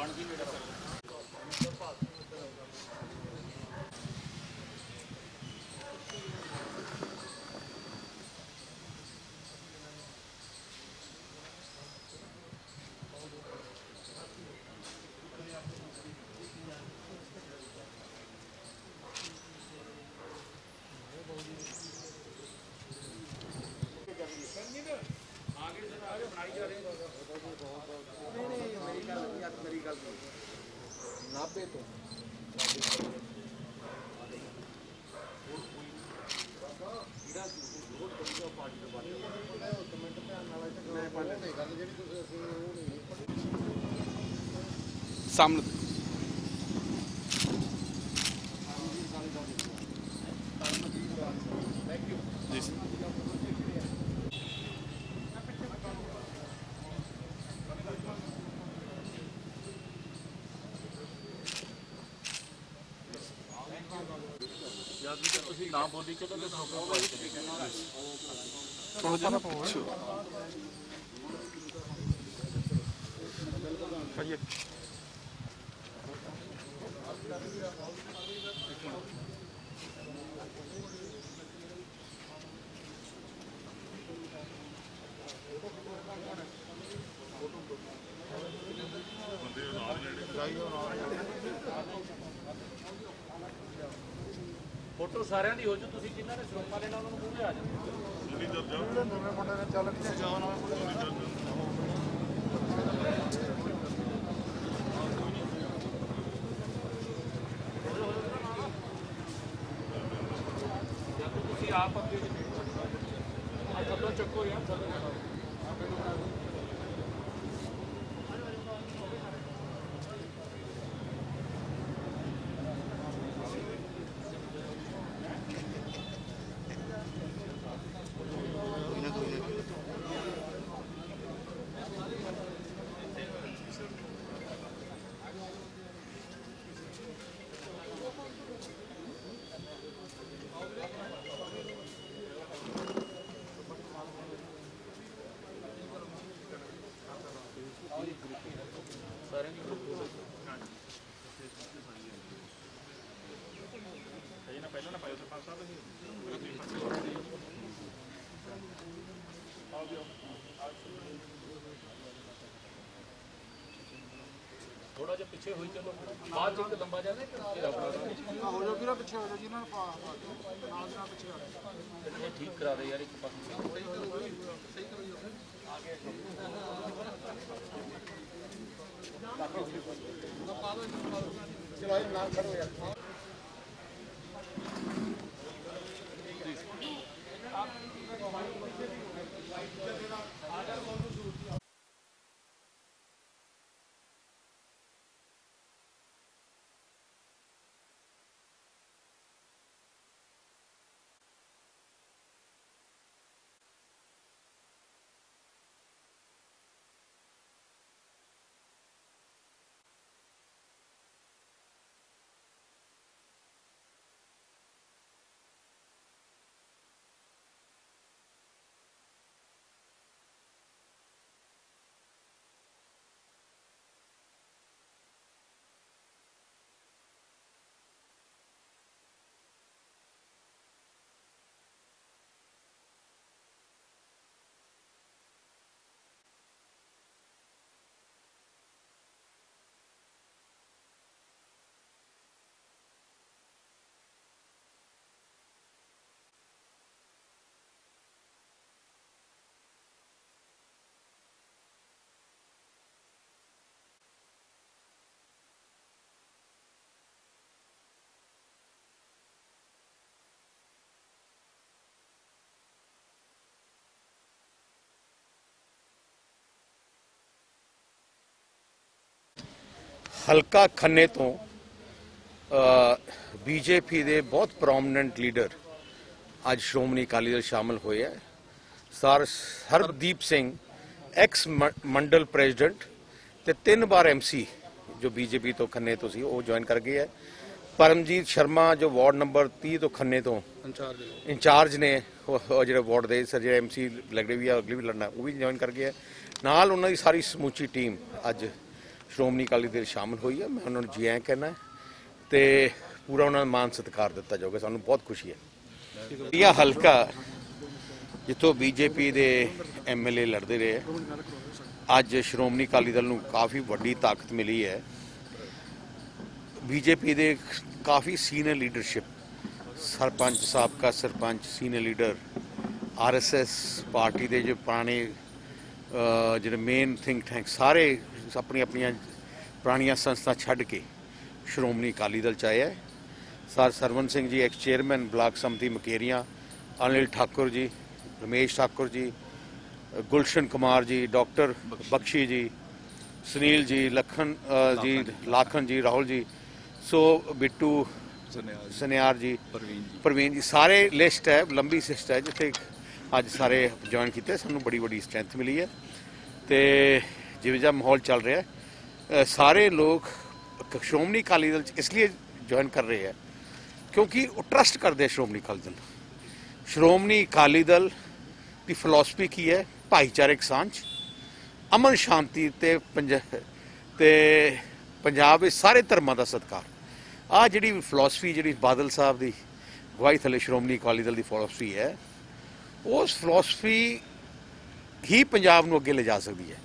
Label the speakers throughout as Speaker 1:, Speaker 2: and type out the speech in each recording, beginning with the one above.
Speaker 1: बन ਸਾਹਮਣੇ
Speaker 2: ਤੁਸੀਂ ਨਾ ਬੋਲੀ ਚਲੋ ਤੇ
Speaker 1: ਥੋੜਾ ਜਿਹਾ ਨਾ ਪਿੱਛੇ ਭਾਈ ਇੱਕ
Speaker 2: ਫੋਟੋ ਸਾਰਿਆਂ ਦੀ ਹੋ ਜੂ ਤੁਸੀਂ ਜਿਨ੍ਹਾਂ ਨੇ ਸਰੋਪਾ ਲੈਣਾ ਉਹਨਾਂ ਨੂੰ ਮੂਹਰੇ ਆ ਜਾਓ। ਜਾਂ ਥੋੜਾ ਜਿਹਾ ਪਿੱਛੇ ਹੋਈ ਚਲੋ ਬਾਅਦ ਚ ਇੱਕ ਲੰਬਾ ਜਾਣਾ ਕਿ
Speaker 3: ਹੋ ਜਾ ਵੀਰਾ ਪਿੱਛੇ ਹੋ ਜਾ ਜਿਨ੍ਹਾਂ ਨੂੰ ਪਾ ਪਾ ਦਿਓ। ਨਾਲ ਦੀ ਨਾਲ ਪਿੱਛੇ ਆ ਜਾਓ।
Speaker 2: ਇਹ ਠੀਕ ਕਰਾ ਦੇ ਯਾਰ ਇੱਕ ਪਾਸੇ
Speaker 4: ਹਲਕਾ ਖੰਨੇ ਤੋਂ ਬੀਜੇਪੀ ਦੇ ਬਹੁਤ ਪ੍ਰੋਮਿਨੈਂਟ ਲੀਡਰ ਅੱਜ ਸ਼੍ਰੋਮਣੀ ਅਕਾਲੀ ਦਲ ਸ਼ਾਮਲ ਹੋਏ ਹੈ। ਸਰ ਹਰਦੀਪ ਸਿੰਘ ਐਕਸ ਮੰਡਲ ਪ੍ਰੈਜ਼ੀਡੈਂਟ ਤੇ ਤਿੰਨ ਵਾਰ ਐਮਸੀ ਜੋ ਬੀਜੇਪੀ ਤੋਂ ਖੰਨੇ ਤੋਂ ਸੀ ਉਹ ਜੁਆਇਨ ਕਰ ਗਏ ਹੈ। ਪਰਮਜੀਤ ਸ਼ਰਮਾ ਜੋ ਵਾਰਡ ਨੰਬਰ 30 ਤੋਂ ਖੰਨੇ ਤੋਂ
Speaker 1: ਇੰਚਾਰਜ।
Speaker 4: ਨੇ ਉਹ ਜਿਹੜੇ ਵਾਰਡ ਦੇ ਸਰ ਜਿਹੜੇ ਐਮਸੀ ਲੱਗਦੇ ਵੀ ਆ ਅਗਲੀ ਵੀ ਲੜਨਾ ਉਹ ਵੀ ਜੁਆਇਨ ਕਰ ਗਏ ਹੈ। ਨਾਲ ਉਹਨਾਂ ਦੀ ਸਾਰੀ ਸਮੂਚੀ ਟੀਮ ਅੱਜ ਸ਼੍ਰੋਮਣੀ ਅਕਾਲੀ ਦਲ ਸ਼ਾਮਲ ਹੋਈ ਹੈ, ਮੈਂ ਉਹਨਾਂ ਨੂੰ ਜੀ ਆਇਆਂ ਕਹਿਣਾ ਤੇ ਪੂਰਾ ਉਹਨਾਂ ਨੂੰ ਮਾਨ ਸਤਿਕਾਰ ਦਿੱਤਾ ਜਾਊਗਾ, ਸਾਨੂੰ ਬਹੁਤ ਖੁਸ਼ੀ ਹੈ। ਇਹ ਹਲਕਾ ਜਿੱਥੋਂ ਬੀਜੇਪੀ ਦੇ ਐਮਐਲਏ ਲੜਦੇ ਰਹੇ ਅੱਜ ਸ਼੍ਰੋਮਣੀ ਅਕਾਲੀ ਦਲ ਨੂੰ ਕਾਫੀ ਵੱਡੀ ਤਾਕਤ ਮਿਲੀ ਹੈ। ਬੀਜੇਪੀ ਦੇ ਕਾਫੀ ਸੀਨੀਅਰ ਲੀਡਰਸ਼ਿਪ, ਸਰਪੰਚ ਸਾਬਕਾ sarpanch, senior leader RSS party ਦੇ ਜੋ ਪੁਰਾਣੇ ਜਿਹੜੇ ਮੇਨ ਥਿੰਕ ਟੈਂਕ ਸਾਰੇ ਆਪਣੀ ਆਪਣੀਆਂ ਪੁਰਾਣੀਆਂ ਸੰਸਥਾ ਛੱਡ ਕੇ ਸ਼੍ਰੋਮਣੀ ਅਕਾਲੀ ਦਲ ਚ ਆਏ ਹੈ sir Sarwan Singh ji ex chairman block samiti Mukerian Anil Thakur ji Ramesh Thakur ਜੀ ਗੁਲਸ਼ਨ ਕੁਮਾਰ ਜੀ ਡਾਕਟਰ ਬਖਸ਼ੀ ਜੀ ਸੁਨੀਲ ਜੀ ਲਖਨ ਜੀ ਲਾਖਨ ਜੀ। ਰਾਹੁਲ ਜੀ ਸੋ ਬਿੱਟੂ ਸਨਿਆਰ ਜੀ ਪ੍ਰਵੀਨ ਜੀ। ਸਾਰੇ ਲਿਸਟ ਹੈ ਲੰਬੀ ਲਿਸਟ ਹੈ ਜਿੱਥੇ ਅੱਜ ਸਾਰੇ ਜੁਆਇਨ ਕੀਤੇ ਸਾਨੂੰ ਬੜੀ ਬੜੀ ਸਟਰੈਂਥ ਮਿਲੀ ਹੈ। ਤੇ ਜਿਵੇਂ ਜਿਹਾ ਮਾਹੌਲ ਚੱਲ ਰਿਹਾ ਹੈ, ਸਾਰੇ ਲੋਕ ਸ਼੍ਰੋਮਣੀ ਅਕਾਲੀ ਦਲ ਚ ਇਸ ਲਈ ਜੁਆਇਨ ਕਰ ਰਹੇ ਹੈ ਕਿਉਂਕਿ ਉਹ ਟਰਸਟ ਕਰਦੇ ਸ਼੍ਰੋਮਣੀ ਅਕਾਲੀ ਦਲ ਸ਼੍ਰੋਮਣੀ ਅਕਾਲੀ ਦਲ ਦੀ ਫਿਲਾਸਫੀ ਕੀ ਹੈ? ਭਾਈਚਾਰਕ ਸਾਂਝ ਅਮਨ ਸ਼ਾਂਤੀ ਤੇ ਪੰਜ ਤੇ ਪੰਜਾਬ ਵਿੱਚ ਸਾਰੇ ਧਰਮਾਂ ਦਾ ਸਤਿਕਾਰ। ਆ ਜਿਹੜੀ ਫਿਲਾਸਫੀ ਜਿਹੜੀ ਬਾਦਲ ਸਾਹਿਬ ਦੀ ਗਵਾਹੀ ਥੱਲੇ ਸ਼੍ਰੋਮਣੀ ਅਕਾਲੀ ਦਲ ਦੀ ਫਿਲਾਸਫੀ ਹੈ ਉਸ ਫਿਲਾਸਫੀ ਹੀ ਪੰਜਾਬ ਨੂੰ ਅੱਗੇ ਲਿਜਾ ਸਕਦੀ ਹੈ।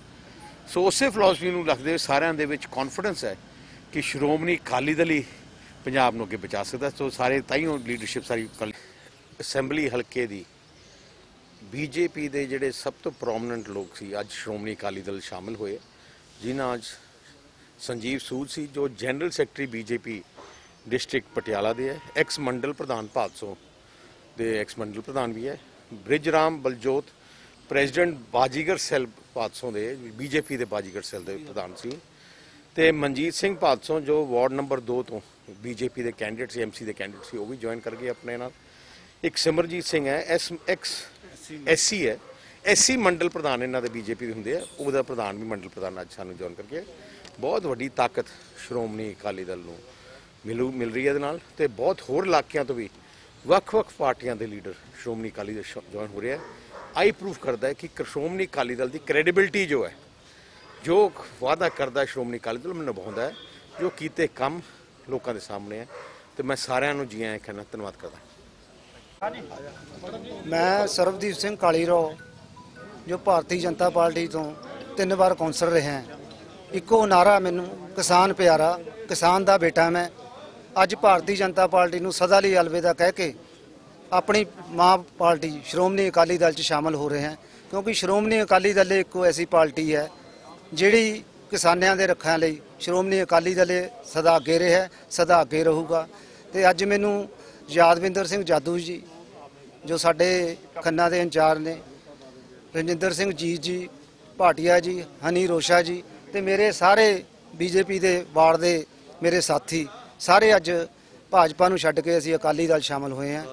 Speaker 4: ਸੋ ਉਸੇ ਫਿਲਾਸਫੀ ਨੂੰ ਰੱਖਦੇ ਹੋਏ ਸਾਰਿਆਂ ਦੇ ਵਿੱਚ ਕੌਨਫੀਡੈਂਸ ਹੈ ਕਿ ਸ਼੍ਰੋਮਣੀ ਅਕਾਲੀ ਦਲ ਹੀ ਪੰਜਾਬ ਨੂੰ ਅੱਗੇ ਬਚਾ ਸਕਦਾ। ਸੋ ਸਾਰੇ ਤਾਈਓ ਲੀਡਰਸ਼ਿਪ ਸਾਰੀ ਅਸੈਂਬਲੀ ਹਲਕੇ ਦੀ ਬੀਜੇਪੀ ਦੇ ਜਿਹੜੇ ਸਭ ਤੋਂ ਪ੍ਰੋਮਿਨੈਂਟ ਲੋਕ ਸੀ, ਅੱਜ ਸ਼੍ਰੋਮਣੀ ਅਕਾਲੀ ਦਲ ਸ਼ਾਮਲ ਹੋਏ, ਜਿਨ੍ਹਾਂ ਅੱਜ ਸੰਜੀਵ ਸੂਦ ਸੀ, ਜੋ general secretary BJP district Patiala ਦੇ ਹੈ ਐਕਸ ਮੰਡਲ ਪ੍ਰਧਾਨ ਭਾਦਸੋਂ ਦੇ ਐਕਸ ਮੰਡਲ ਪ੍ਰਧਾਨ ਵੀ ਹੈ ਬ੍ਰਿਜ ਰਾਮ ਬਲਜੋਤ ਪ੍ਰੈਜ਼ੀਡੈਂਟ ਬਾਜੀਗਰ ਸੈੱਲ ਭਾਦਸੋਂ ਦੇ, ਬੀਜੇਪੀ ਦੇ ਬਾਜੀਗਰ ਸੈੱਲ ਦੇ ਪ੍ਰਧਾਨ ਸੀ। ਤੇ ਮਨਜੀਤ ਸਿੰਘ ਭਾਦਸੋਂ ਜੋ ਵਾਰਡ ਨੰਬਰ 2 ਤੋਂ ਬੀਜੇਪੀ ਦੇ ਕੈਂਡੀਡੇਟ ਸੀ ਐਮਸੀ ਦੇ ਕੈਂਡੀਡੇਟ ਸੀ, ਉਹ ਵੀ ਜੁਆਇਨ ਕਰ ਗਏ ਆਪਣੇ ਨਾਲ। ਇੱਕ ਸਿਮਰਜੀਤ ਸਿੰਘ ਹੈ, ਐਸ, ਐਕਸ ਐਸਸੀ ਹੈ। ਐਸਸੀ ਮੰਡਲ ਪ੍ਰਧਾਨ ਇਹਨਾਂ ਦੇ ਬੀਜੇਪੀ ਦੇ ਹੁੰਦੇ ਆ, ਉਹਦਾ ਪ੍ਰਧਾਨ ਵੀ ਮੰਡਲ ਪ੍ਰਧਾਨ ਅੱਜ ਸਾਨੂੰ ਜੁਆਇਨ ਕਰਕੇ ਬਹੁਤ ਵੱਡੀ ਤਾਕਤ ਸ਼੍ਰੋਮਣੀ ਅਕਾਲੀ ਦਲ ਨੂੰ ਮਿਲੂ, ਮਿਲ ਰਹੀ ਹੈ ਇਹਦੇ ਨਾਲ ਤੇ ਬਹੁਤ ਹੋਰ ਇਲਾਕਿਆਂ ਤੋਂ ਵੀ ਵੱਖ-ਵੱਖ ਪਾਰਟੀਆਂ ਦੇ ਲੀਡਰ ਸ਼੍ਰੋਮਣੀ ਅਕਾਲੀ ਦਲ ਜੁਆਇਨ ਹੋ ਰਿਹਾ ਆਈ ਪ੍ਰੂਫ ਕਰਦਾ ਹੈ ਕਿ ਸ਼੍ਰੋਮਣੀ ਅਕਾਲੀ ਦਲ ਦੀ ਕ੍ਰੈਡੀਬਿਲਟੀ ਜੋ ਹੈ, ਜੋ ਵਾਅਦਾ ਕਰਦਾ ਸ਼੍ਰੋਮਣੀ ਅਕਾਲੀ ਦਲ ਮੈਨੂੰ ਨਿਭਾਉਂਦਾ ਹੈ, ਜੋ ਕੀਤੇ ਕੰਮ ਲੋਕਾਂ ਦੇ ਸਾਹਮਣੇ ਹੈ, ਤੇ ਮੈਂ ਸਾਰਿਆਂ ਨੂੰ ਜੀ ਆਇਆਂ ਕਹਿਣਾ ਧੰਨਵਾਦ ਕਰਦਾ
Speaker 3: ਮੈਂ ਸਰਬਦੀਪ ਸਿੰਘ ਕਾਲੀਰੋ ਜੋ ਭਾਰਤੀ ਜਨਤਾ ਪਾਰਟੀ ਤੋਂ ਤਿੰਨ ਵਾਰ ਕੌਂਸਲਰ ਰਿਹਾ ਹਾਂ। ਇੱਕੋ ਨਾਰਾ ਮੈਨੂੰ ਕਿਸਾਨ ਪਿਆਰਾ, ਕਿਸਾਨ ਦਾ ਬੇਟਾ ਮੈਂ, ਅੱਜ ਭਾਰਤੀ ਜਨਤਾ ਪਾਰਟੀ ਨੂੰ ਸਦਾ ਲਈ ਅਲਵਿਦਾ ਕਹਿ ਕੇ ਆਪਣੀ ਮਾਂ ਪਾਰਟੀ ਸ਼੍ਰੋਮਣੀ ਅਕਾਲੀ ਦਲ 'ਚ ਸ਼ਾਮਲ ਹੋ ਰਹੇ ਹਾਂ, ਕਿਉਂਕਿ ਸ਼੍ਰੋਮਣੀ ਅਕਾਲੀ ਦਲ ਇੱਕੋ ਐਸੀ ਪਾਰਟੀ ਹੈ ਜਿਹੜੀ ਕਿਸਾਨਾਂ ਦੇ ਰੱਖਾਂ ਲਈ ਸ਼੍ਰੋਮਣੀ ਅਕਾਲੀ ਦਲ ਸਦਾ ਅੱਗੇ ਰਿਹਾ, ਸਦਾ ਅੱਗੇ ਰਹੂਗਾ। ਤੇ ਅੱਜ ਮੈਨੂੰ ਯਾਦਵਿੰਦਰ ਸਿੰਘ ਜਾਦੂ ਜੀ, ਜੋ ਸਾਡੇ ਖੰਨਾ ਦੇ ਇੰਚਾਰਜ ਨੇ ਰਣਜਿੰਦਰ ਸਿੰਘ ਜੀਤ ਜੀ, ਭਾਟੀਆ ਜੀ, ਹਨੀ ਰੋਸ਼ਾ ਜੀ ਤੇ ਮੇਰੇ ਸਾਰੇ ਬੀਜੇਪੀ ਦੇ ਵਾਰਡ ਦੇ ਮੇਰੇ ਸਾਥੀ, ਸਾਰੇ ਅੱਜ ਭਾਜਪਾ ਨੂੰ ਛੱਡ ਕੇ ਅਸੀਂ ਅਕਾਲੀ ਦਲ ਸ਼ਾਮਲ ਹੋਏ ਹਾਂ।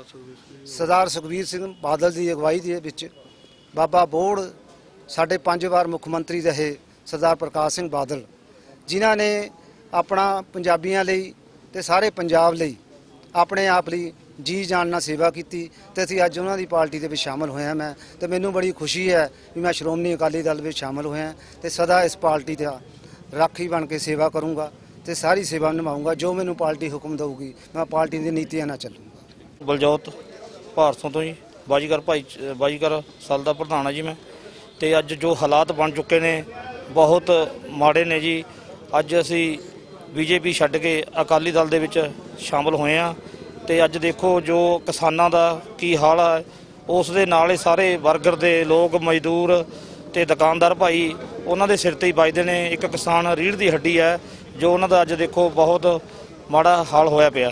Speaker 3: ਸਰਦਾਰ ਸੁਖਬੀਰ ਸਿੰਘ ਬਾਦਲ ਦੀ ਅਗਵਾਈ ਦੇ ਵਿੱਚ ਬਾਬਾ ਬੋੜ ਸਾਡੇ ਪੰਜ ਵਾਰ ਮੁੱਖ ਮੰਤਰੀ ਰਹੇ ਸਰਦਾਰ ਪ੍ਰਕਾਸ਼ ਸਿੰਘ ਬਾਦਲ, ਜਿਨ੍ਹਾਂ ਨੇ ਆਪਣਾ ਪੰਜਾਬੀਆਂ ਲਈ ਤੇ ਸਾਰੇ ਪੰਜਾਬ ਲਈ ਆਪਣੇ ਆਪ ਲਈ ਜੀ ਜਾਨ ਨਾਲ ਸੇਵਾ ਕੀਤੀ ਤੇ ਅਸੀਂ ਅੱਜ ਉਹਨਾਂ ਦੀ ਪਾਰਟੀ ਦੇ ਵਿੱਚ ਸ਼ਾਮਲ ਹੋਏ ਹਾਂ ਮੈਂ। ਤੇ ਮੈਨੂੰ ਬੜੀ ਖੁਸ਼ੀ ਹੈ ਵੀ ਮੈਂ ਸ਼੍ਰੋਮਣੀ ਅਕਾਲੀ ਦਲ ਵਿੱਚ ਸ਼ਾਮਲ ਹੋਇਆ ਤੇ ਸਦਾ ਇਸ ਪਾਰਟੀ ਦਾ ਰਾਖੀ ਬਣ ਕੇ ਸੇਵਾ ਕਰੂੰਗਾ। ਤੇ ਸਾਰੀ ਸੇਵਾ ਨਿਭਾਊਂਗਾ, ਜੋ ਮੈਨੂੰ ਪਾਰਟੀ ਹੁਕਮ ਦੇਊਗੀ, ਮੈਂ ਪਾਰਟੀ ਦੀ ਨੀਤੀਆਂ ਨਾਲ ਚੱਲੂੰਗਾ।
Speaker 5: ਬਲਜੋਤ ਭਾਰਤੋਂ ਤੋਂ ਜੀ, ਬਾਜੀਗਰ ਭਾਈ, ਬਾਜੀਗਰ ਸਾਲ ਦਾ ਪ੍ਰਧਾਨ ਆ ਜੀ ਮੈਂ। ਤੇ ਅੱਜ ਜੋ ਹਾਲਾਤ ਬਣ ਚੁੱਕੇ ਨੇ, ਬਹੁਤ ਮਾੜੇ ਨੇ ਜੀ। ਅੱਜ ਅਸੀਂ ਬੀਜੇਪੀ ਛੱਡ ਕੇ ਅਕਾਲੀ ਦਲ ਦੇ ਵਿੱਚ ਸ਼ਾਮਲ ਹੋਏ ਆ ਤੇ ਅੱਜ ਦੇਖੋ ਜੋ ਕਿਸਾਨਾਂ ਦਾ ਕੀ ਹਾਲ ਹੈ ਉਸ ਦੇ ਨਾਲ ਹੀ ਸਾਰੇ ਵਰਗਰ ਦੇ ਲੋਕ, ਮਜ਼ਦੂਰ ਤੇ ਦੁਕਾਨਦਾਰ ਭਾਈ, ਉਹਨਾਂ ਦੇ ਸਿਰ ਤੇ ਹੀ ਵੱਜਦੇ ਨੇ। ਇੱਕ ਕਿਸਾਨ ਰੀੜ੍ਹ ਦੀ ਹੱਡੀ ਹੈ ਜੋ ਉਹਨਾਂ ਦਾ ਅੱਜ ਦੇਖੋ ਬਹੁਤ ਮਾੜਾ ਹਾਲ ਹੋਇਆ ਪਿਆ।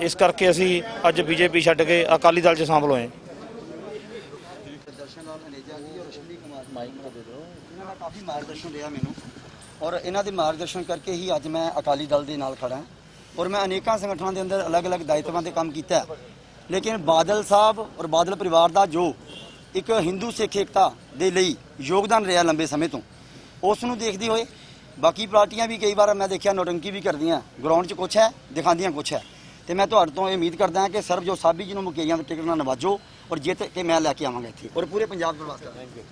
Speaker 5: ਇਸ ਕਰਕੇ ਅਸੀਂ ਅੱਜ ਬੀਜੇਪੀ ਛੱਡ ਕੇ ਅਕਾਲੀ ਦਲ 'ਚ ਸ਼ਾਮਲ ਹੋਏ
Speaker 6: ਦਰਸ਼ਨ ਲਾਲ ਅਨੇਜਾ ਜੀ ਔਰ ਰਸ਼ਮੀ ਕੁਮਾਰ ਮਾਈਕ ਨੂੰ ਦੇ ਦਿਓ। ਇਹਨਾਂ ਦਾ ਕਾਫੀ ਮਾਰਗਦਰਸ਼ਨ ਰਿਹਾ ਮੈਨੂੰ। ਔਰ ਇਹਨਾਂ ਦੇ ਮਾਰਗਦਰਸ਼ਨ ਕਰਕੇ ਹੀ ਅੱਜ ਮੈਂ ਅਕਾਲੀ ਦਲ ਦੇ ਨਾਲ ਖੜਾ ਔਰ ਮੈਂ ਅਨੇਕਾਂ ਸੰਗਠਨਾਂ ਦੇ ਅੰਦਰ ਅਲੱਗ-ਅਲੱਗ ਦਾਇਤਵਾਂ ਤੇ ਕੰਮ ਕੀਤਾ ਲੇਕਿਨ ਬਾਦਲ ਸਾਹਿਬ ਔਰ ਬਾਦਲ ਪਰਿਵਾਰ ਦਾ ਜੋ ਇੱਕ ਹਿੰਦੂ ਸਿੱਖ ਏਕਤਾ ਦੇ ਲਈ ਯੋਗਦਾਨ ਰਿਹਾ ਲੰਬੇ ਸਮੇਂ ਤੋਂ, ਉਸ ਨੂੰ ਦੇਖਦੇ ਹੋਏ ਬਾਕੀ ਪਾਰਟੀਆਂ ਵੀ ਕਈ ਵਾਰ ਮੈਂ ਦੇਖਿਆ ਨੋਟੰਕੀ ਵੀ ਕਰਦੀਆਂ ਗਰਾਊਂਡ 'ਚ ਕੁਛ ਹੈ, ਦਿਖਾਉਂਦੀਆਂ ਕੁਛ ਹੈ। ਤੇ ਮੈਂ ਤੁਹਾਡੇ ਤੋਂ ਇਹ ਉਮੀਦ ਕਰਦਾ ਹਾਂ ਕਿ ਸਰਬਜੋਤ ਸਾਬੀ ਜੀ ਨੂੰ ਮੁਕੇਰੀਆਂ ਦੇ ਟਿਕਟ ਨਾਲ ਨਵਾਜੋ ਔਰ ਜਿੱਤ ਕੇ ਮੈਂ ਲੈ ਕੇ ਆਵਾਂਗਾ ਇੱਥੇ ਔਰ ਪੂਰੇ ਪੰਜਾਬ ਦੇ ਵਾਸਤੇ।